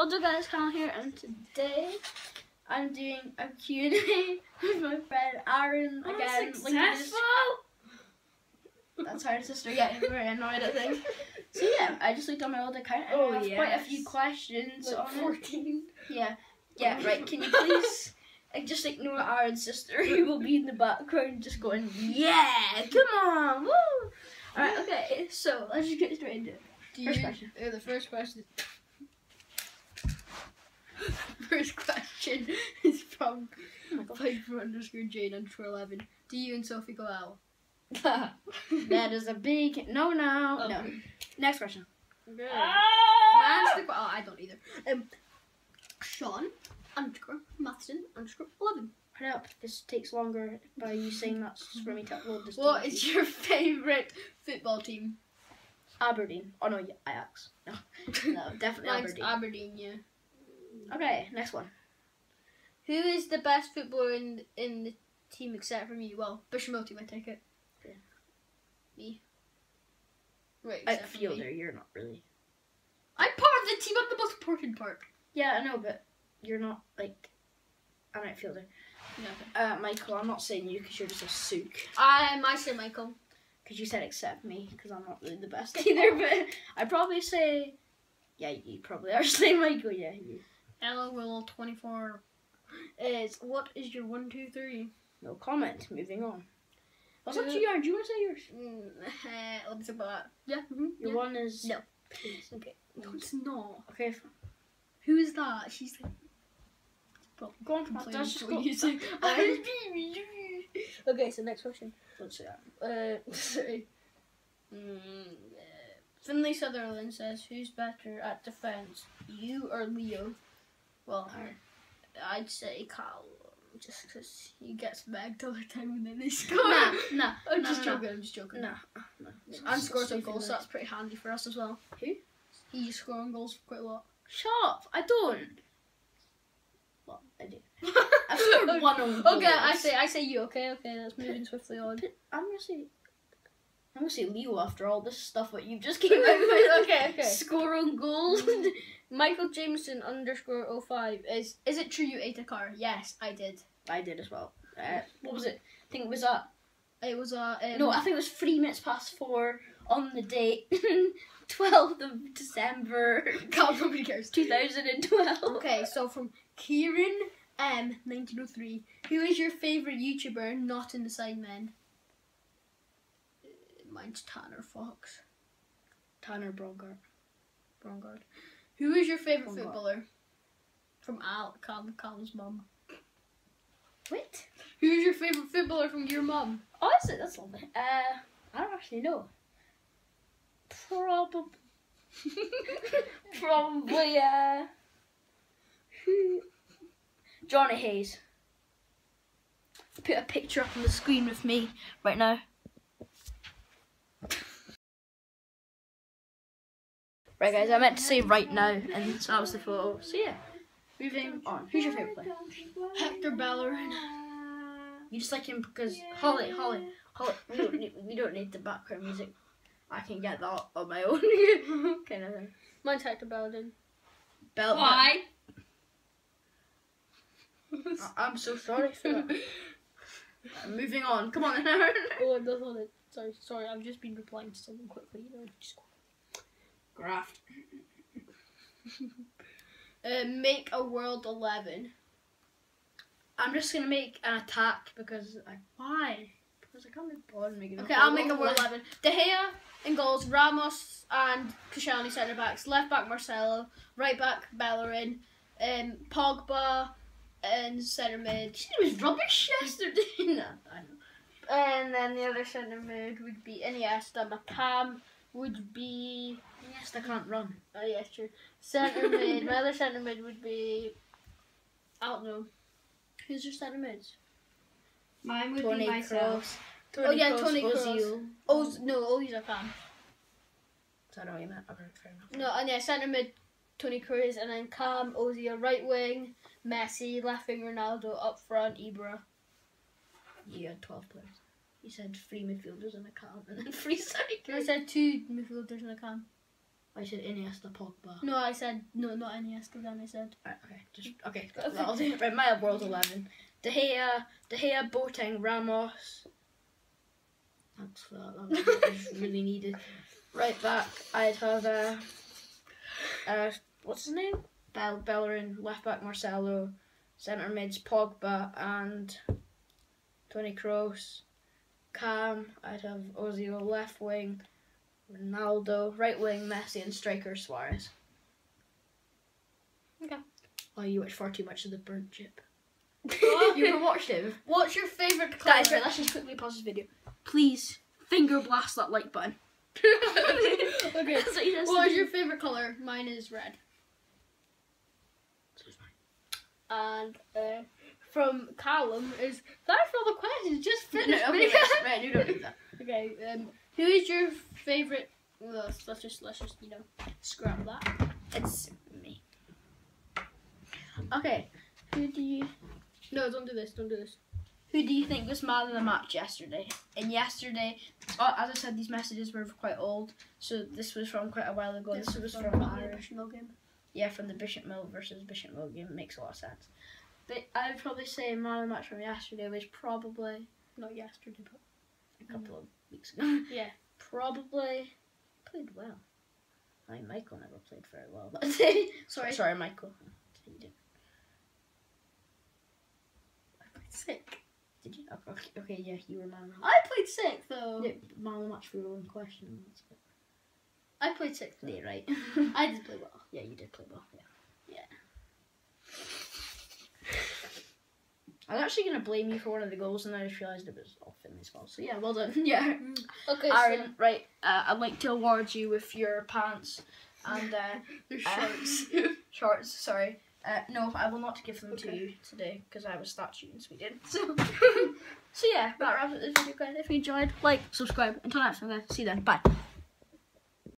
What's up guys, Connor here and today I'm doing a Q&A with my friend Arran again. link in the Successful. That's our sister getting very annoyed I think. So yeah, I just looked on my old account and Oh, I have quite a few questions Like on it. 14. Yeah, yeah, right. Can you please like, just ignore Arran's sister who will be in the background just going, yeah, come on, woo! Alright, okay, so let's just get straight into it. Do First you- question. uh, the first question. First question is from Oh my God. Piper underscore Jane underscore eleven. Do you and Sophie go out? that is a big no no. No. Next question. Okay. Ah! Man's the- oh, I don't either. Um, Sean underscore Matheson underscore eleven. Hurry up. This takes longer by you saying that's for me to upload this. to What YouTube. is your favourite football team? Aberdeen? Oh no, yeah, Ajax. No, no, definitely Mine's Aberdeen. Aberdeen, yeah. Okay, next one. Who is the best footballer in in the team except for me? Well, Bishamoti might take it. Yeah. Me. Right, for me. You're not really. I'm part of the team. I'm the most important part. Yeah, I know, but you're not like an outfielder. No. Uh, Michael, I'm not saying you because you're just a sook. I'm I say Michael. Because you said except me, because I'm not really the best either. But I'd probably say, yeah, you probably are saying Michael. Yeah, you. Ella Will 24 is what is your one two three? No comment. Moving on. What's up to yours? Do you want to say yours? Mm, uh, let me think about that. Yeah. Mm-hmm, Your yeah. one is No. Please. Okay. No, it's not. Okay. Who is that? She's like. Probably Go on. complaining That's just for go. using- okay, so next question. Don't say that. Uh, sorry. Mm, uh, Finley Sutherland says, "Who's better at defense, you or Leo?" Well, I'd say Kyle, just because he gets bagged all the time and then they score. Nah, nah. I'm no, just no. joking. I'm just joking. No, no. And scores some goals, so that's pretty handy for us as well. Who? He just scoring goals quite a lot. Shut up! I don't. Well, I do. I've scored one on Okay, I say I say you. Okay, okay. Let's moving swiftly on. I'm gonna say. I'm gonna say Leo after all this stuff what you just came out with. okay, okay. Score on goals. Michael Jameson underscore 05 is is it true you ate a car? Yes, I did. I did as well. Uh, what was it? I think it was at. It was a um, No, I think it was three minutes past four on the date, 12th of December, God, nobody cares. 2012. Okay, so from Kieran M 1903, who is your favorite YouTuber not in the Sidemen? Mine's Tanner Fox. Tanner Braungardt. Braungardt. Who is your favorite Braungardt. footballer? From Al Calm Calm's mum. What? Who is your favorite footballer from your mum? Oh, is it? That's lovely. Uh, I don't actually know. Probably. Probably, uh. Who? Johnny Hayes. Put a picture up on the screen with me right now. Right, guys, I meant to say right now, and so that was the photo. So, yeah. Moving on. Who's your favourite player? Hector Bellerin. You just like him because Holly, Holly, Holly. We don't need, we don't need the background music. I can get that on my own kind of thing. Mine's Hector Bellerin. Belt. Why? I- I'm so sorry for that. Uh, moving on. Come on, Arran. Oh, I'm on it. Sorry, sorry. I've just been replying to someone quickly. You know, just Graft. uh, make a world eleven. I'm just gonna make an attack because I why? Because I can't be bothered making. Okay, I'll make a world eleven. De Gea in goals. Ramos and Koscielny centre backs. Left back Marcelo. Right back Bellerin. Um, Pogba and centre mid. It was rubbish yesterday. no, I know. And then the other centre mid would be Iniesta. McCam would be. Yes, I can't run. Oh yes, true. Centre mid. My other centre mid would be. I don't know. Who's your centre mids? Mine would Tony be myself. Kroos. Oh, yeah, Toni Kroos. Ozil. Oh no, oh he's a fan. So I know what you meant. Okay, fair enough. No, and yeah, centre mid, Toni Kroos, and then Cam, Ozil, right wing, Messi, left wing, Ronaldo, up front, Ibra. Had 12 players. You said three midfielders and a cam, and then three strikers. I said two midfielders and a Cam. I said Iniesta, Pogba. No, I said no, not Iniesta. Then I said Right, okay, just okay. I'll do it. right. My world eleven: De Gea, De Gea, Boateng, Ramos. That's that. That was what was really needed. Right back, I'd have uh, uh, what's his name? Bell Bellerin. Left back, Marcelo. Centre mids, Pogba and Toni Kroos. Cam, I'd have Ozil. Left wing, Ronaldo. Right wing, Messi, and striker Suarez. Okay. Oh, you watch far too much of the burnt chip. What? You haven't watched it. What's your favorite color? Guys, right, let's just quickly pause this video. Please finger blast that like button. okay. That's what he says What your favorite color? Mine is red. And uh, from Callum is that's all the questions. Just No, finish. no, okay, me. right, right, you don't do that. okay. Um, who is your favorite? Well, let's, just let's just you know scrap that. It's me. Okay, who do you No, don't do this. Don't do this. who do you think was man of the match yesterday? And yesterday, oh, as I said, these messages were quite old, so this was from quite a while ago. This, was from Irish. game. Yeah, from the Bishop Mill versus Bishop Mill game. Makes a lot of sense. But I would probably say man of the match from yesterday was probably Not yesterday, but a couple mm. of weeks ago. yeah. Probably played well. I think Michael never played very well day. Sorry. Sorry, Michael. You did. Sick. Did you? Okay, okay, yeah, you were man of the match. I played sick though. Yeah, man of the match for your own question. I played sick. Though. Yeah, right. I did play well. yeah, you did play well. Yeah. I was actually gonna blame you for one of the goals, and I just realised it was all Finley's fault. So yeah, well done. yeah, Okay, Arran. Right. Uh, I'd like to award you with your pants and uh, so they're uh, shorts. shorts. Sorry. Uh, no, I will not give them to you today because I was statue in Sweden. So, so yeah, that wraps up this video, guys. If you enjoyed, like, subscribe. Until next time, guys. See you then. Bye.